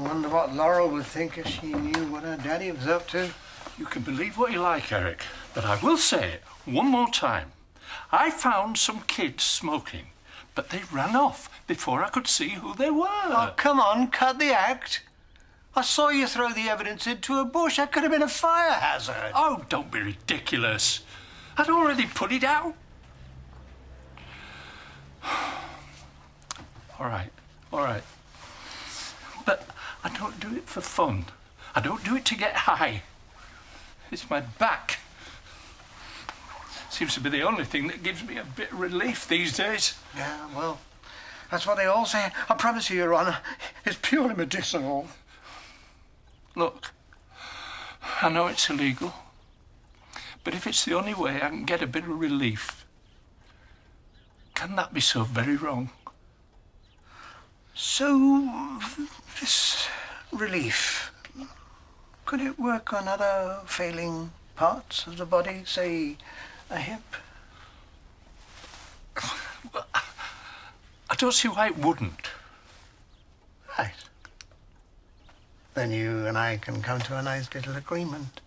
I wonder what Laurel would think if she knew what her daddy was up to. You can believe what you like, Eric, but I will say it one more time. I found some kids smoking, but they ran off before I could see who they were. Oh, come on, cut the act. I saw you throw the evidence into a bush. That could have been a fire hazard. Oh, don't be ridiculous. I'd already put it out. all right, all right. But I don't do it for fun. I don't do it to get high. It's my back. Seems to be the only thing that gives me a bit of relief these days. Yeah, well, that's what they all say. I promise you, Your Honour, it's purely medicinal. Look, I know it's illegal, but if it's the only way I can get a bit of relief, can that be so very wrong? So, this relief, could it work on other failing parts of the body, say a hip? I don't see why it wouldn't. Right. Then you and I can come to a nice little agreement.